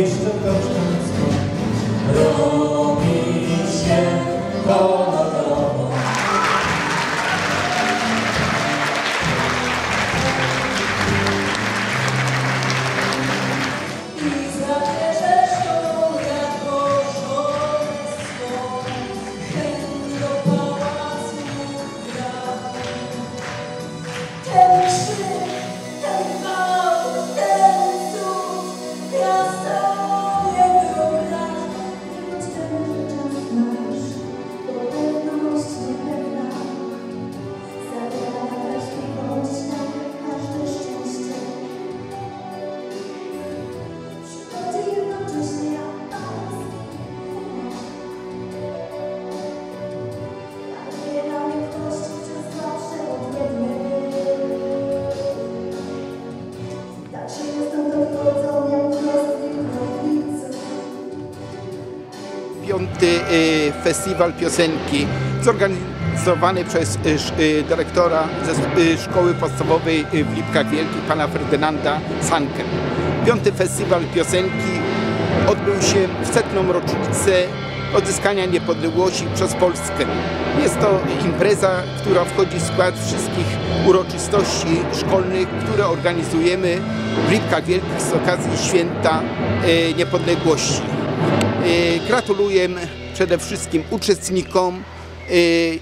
jeszcze troszkę Robi się to. Piąty y, festiwal piosenki zorganizowany przez y, y, dyrektora y, szkoły podstawowej w Lipkach Wielkich, pana Ferdynanda Sankę. Piąty festiwal piosenki odbył się w setną rocznicę odzyskania niepodległości przez Polskę. Jest to impreza, która wchodzi w skład wszystkich uroczystości szkolnych, które organizujemy w Lipkach Wielkich z okazji Święta Niepodległości. E, Gratuluję przede wszystkim uczestnikom e,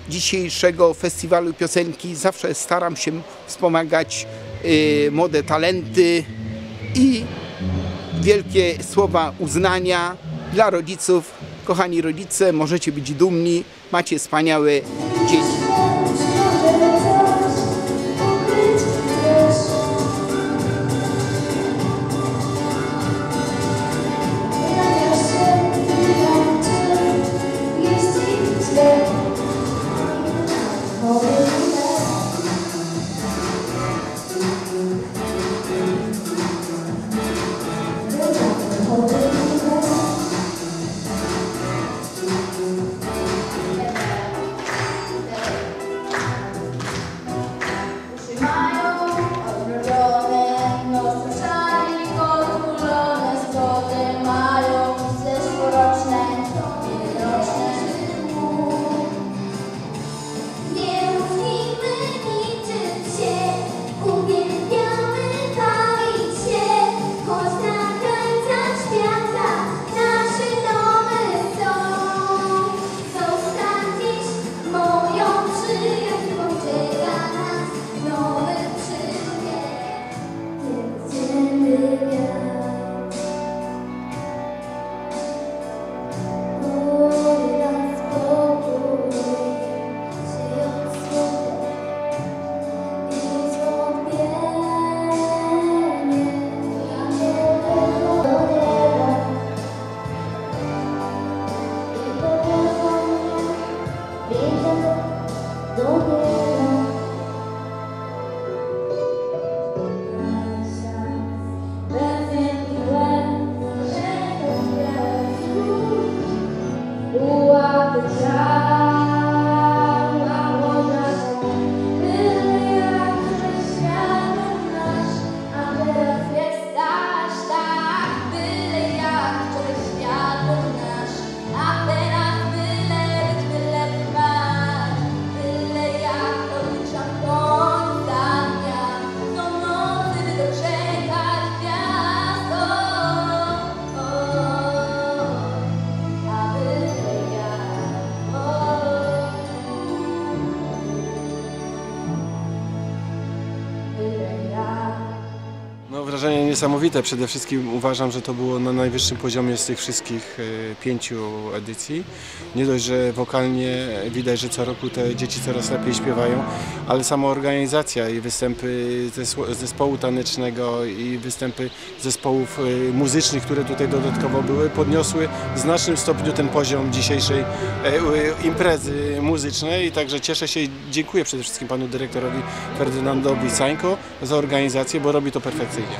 dzisiejszego festiwalu piosenki. Zawsze staram się wspomagać e, młode talenty i wielkie słowa uznania dla rodziców. Kochani rodzice, możecie być dumni, macie wspaniałe dzieci. No, wrażenie niesamowite. Przede wszystkim uważam, że to było na najwyższym poziomie z tych wszystkich e, pięciu edycji. Nie dość, że wokalnie widać, że co roku te dzieci coraz lepiej śpiewają, ale sama organizacja i występy zespołu tanecznego i występy zespołów e, muzycznych, które tutaj dodatkowo były, podniosły w znacznym stopniu ten poziom dzisiejszej e, imprezy muzycznej. Także cieszę się i dziękuję przede wszystkim panu dyrektorowi Ferdynandowi Sańko za organizację, bo robi to perfekcyjnie.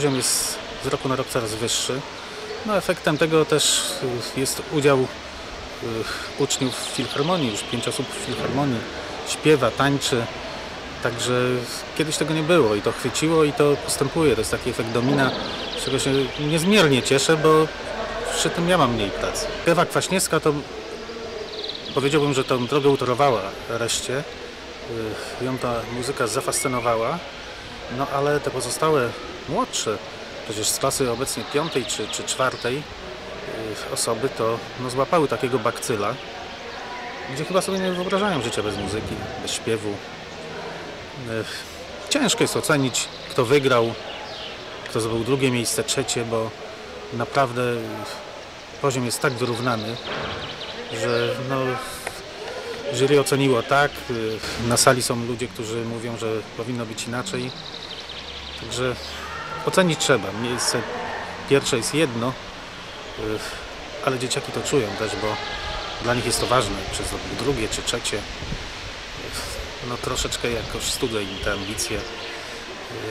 Poziom jest z roku na rok coraz wyższy. No, efektem tego też jest udział y, uczniów w filharmonii, już pięć osób w filharmonii śpiewa, tańczy. Także kiedyś tego nie było i to chwyciło i to postępuje. To jest taki efekt domina, z czego się niezmiernie cieszę, bo przy tym ja mam mniej pracy. Ewa Kwaśniewska to powiedziałbym, że tą drogę utorowała reszcie. Y, Ją ta muzyka zafascynowała. No ale te pozostałe młodsze, przecież z klasy obecnie piątej czy, czy czwartej y, osoby, to no, złapały takiego bakcyla, gdzie chyba sobie nie wyobrażają życia bez muzyki, bez śpiewu. Y, Ciężko jest ocenić, kto wygrał, kto zdobył drugie miejsce, trzecie, bo naprawdę y, poziom jest tak wyrównany, że no, jury oceniło tak. y, Na sali są ludzie, którzy mówią, że powinno być inaczej. Także ocenić trzeba. Miejsce pierwsze jest jedno, y, ale dzieciaki to czują też, bo dla nich jest to ważne, czy drugie, czy trzecie. Y, No troszeczkę jakoś studzę im te ambicje,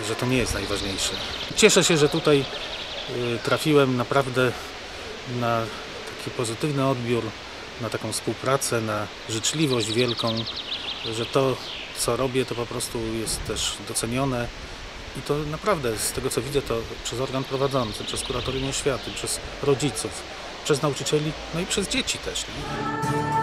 że to nie jest najważniejsze. Cieszę się, że tutaj trafiłem naprawdę na taki pozytywny odbiór, na taką współpracę, na życzliwość wielką, że to, co robię, to po prostu jest też docenione. I to naprawdę, z tego co widzę, to przez organ prowadzący, przez kuratorium oświaty, przez rodziców, przez nauczycieli, no i przez dzieci też. Nie?